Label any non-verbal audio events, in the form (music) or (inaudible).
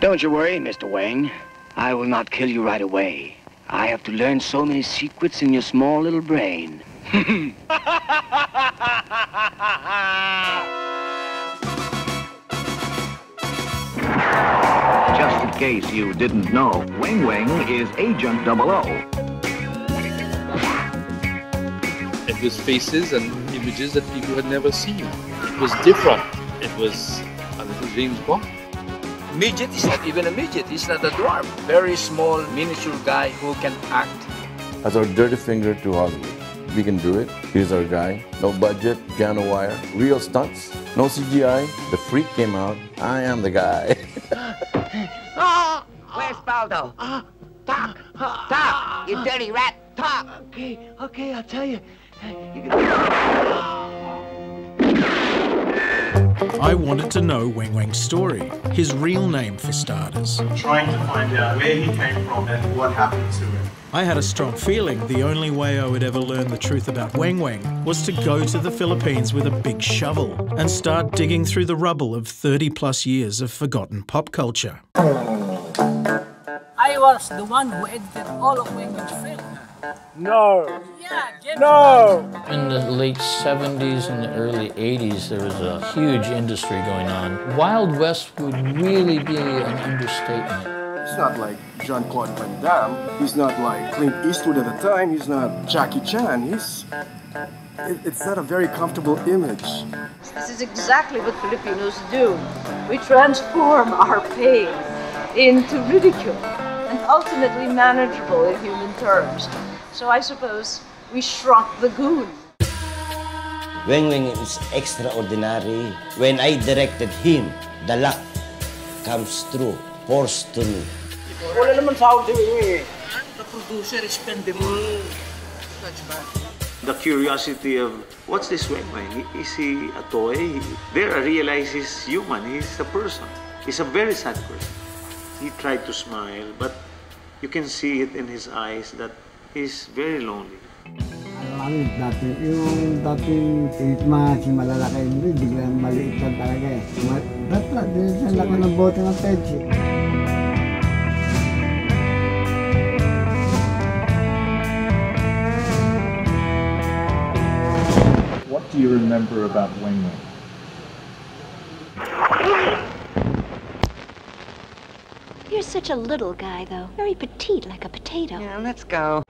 Don't you worry, Mr. Wang. I will not kill you right away. I have to learn so many secrets in your small little brain. (laughs) Just in case you didn't know, Weng Weng is Agent 00. It was faces and images that people had never seen. It was different. It was a little James Bond. Midget is not even a midget. He's not a dwarf. Very small, miniature guy who can act. As our dirty finger to Hollywood. We can do it. Here's our guy. No budget, piano wire, real stunts, no CGI. The freak came out. I am the guy. (laughs) Ah! Where's Baldo? Talk! Talk! You dirty rat! Talk! Okay, okay, I'll tell you. I wanted to know Weng Weng's story, his real name for starters. Trying to find out where he came from and what happened to him. I had a strong feeling the only way I would ever learn the truth about Weng Weng was to go to the Philippines with a big shovel and start digging through the rubble of 30 plus years of forgotten pop culture. I was the one who edited all of Weng Weng's films. No. Yeah, No. In the late 70s and the early 80s, there was a huge industry going on. Wild West would really be an understatement. He's not like Jean-Claude Van Damme. He's not like Clint Eastwood at the time. He's not Jackie Chan. He's... It, it's not a very comfortable image. This is exactly what Filipinos do. We transform our pain into ridicule and ultimately manageable in human terms. So I suppose we shrunk the goon. Weng Weng is extraordinary. When I directed him, the luck comes true, force through. Wala naman sahod si Weng eh. The producer is spendable. That's bad. The curiosity of what's this Weng Weng? Is he a toy? There I realize he's human. He's a person. He's a very sad person. He tried to smile, but you can see it in his eyes that he's very lonely. Ano, dati, yung dating mga si malalaki, hindi, biglang maliit lang talaga eh. Ba't lang, din lang ng bote ng Pepsi. What do you remember about Weng Weng? You're such a little guy, though. Very petite, like a potato. Yeah, let's go.